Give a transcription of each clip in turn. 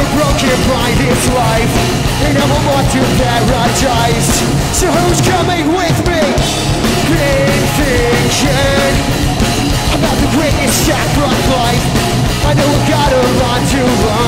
it broken by this life. They never want to paradise. So who's coming with me? Been thinking About the greatest act of life. I know I've gotta run to run.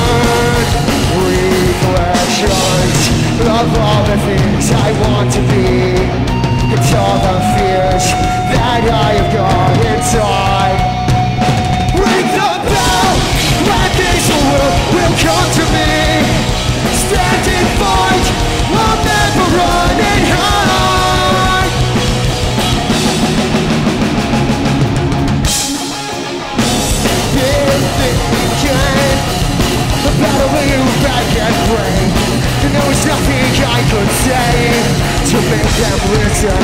Could to make them listen.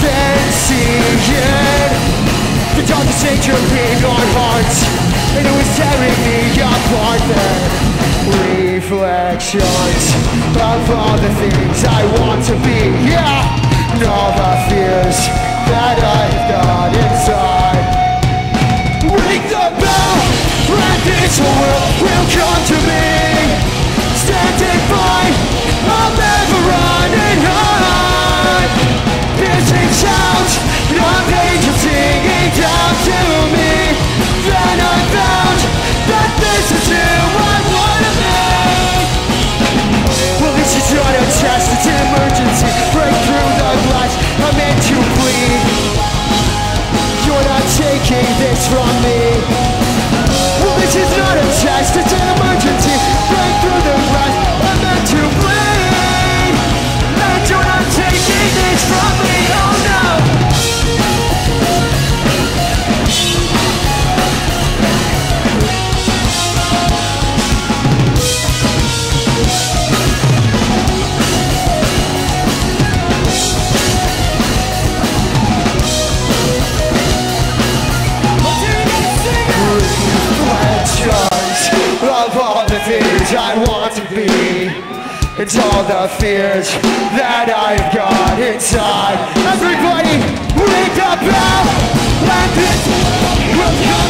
Then seeing the darkest nature in our hearts, and it was tearing me apart. Then reflections of all the things I want to be. Yeah, and all the fears that I've got inside. Ring the bell, and this taking this from me. Well, this is not a test, it's an emergency. Break through the glass, the things I want to be. It's all the fears that I've got inside. Everybody, ring the bell, and this will come